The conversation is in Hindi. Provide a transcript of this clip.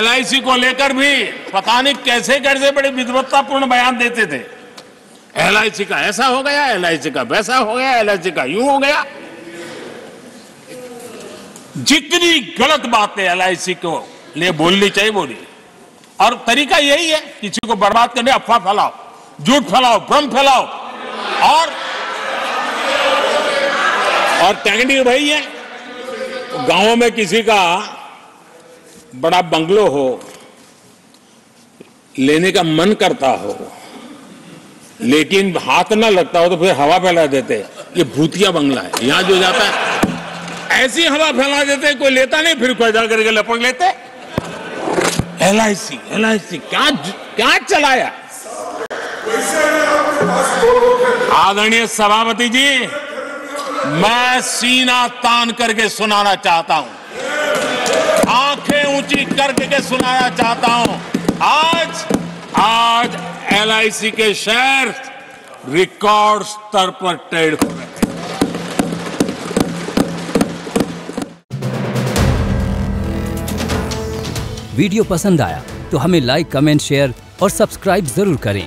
एलआईसी को लेकर भी पता नहीं कैसे कैसे बड़े विद्वत्तापूर्ण बयान देते थे। एलआईसी का ऐसा हो गया, एलआईसी का वैसा हो गया, एलआईसी का यूँ हो गया। जितनी गलत बातें एलआईसी को लिए बोलनी चाहिए बोली और तरीका यही है, किसी को बर्बाद करने, अफवाह फैलाओ, झूठ फैलाओ, भ्रम फैलाओ। और और टेक्निक वही है, गाँवों में किसी का बड़ा बंगलो हो, लेने का मन करता हो, लेकिन हाथ ना लगता हो तो फिर हवा फैला देते। ये भूतिया बंगला है, यहाँ जो जाता है, ऐसी हवा फैला देते, कोई लेता नहीं, फिर कोई करके लपक लेते। L I C L I सी क्या क्या चलाया? आदरणीय सभापति जी, मैं सीना तान करके सुनाना चाहता हूँ। ऊँची करके के सुनाना चाहता हूँ। आज आज एलआईसी के शेयर रिकॉर्ड स्तर पर ट्रेड हो रहे हैं। वीडियो पसंद आया तो हमें लाइक कमेंट शेयर और सब्सक्राइब ज़रूर करें।